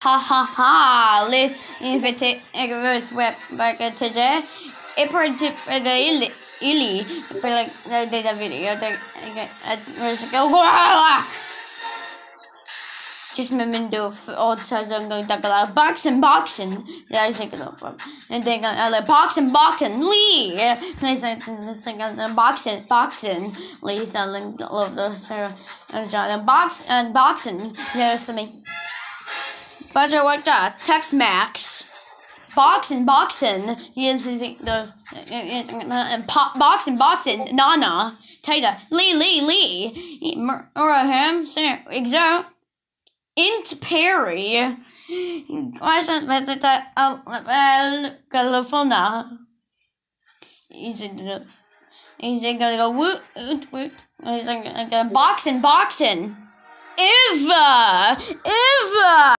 Ha ha ha! Le invité Egrus web back today. E per ili ili. Per the video the go just memento old size ang tagala boxing boxing yeah I think it up and then uh boxing boxing Lee. Nice nice boxing boxing Lee selling love the Sarah and John box and boxing there's something but what that text max boxing boxing and boxing boxing nana Taita Lee Lee Lee or him say exam Int Perry. Visita al California. He's gonna go woot woot woot. He's gonna boxing boxing. Eva! Eva!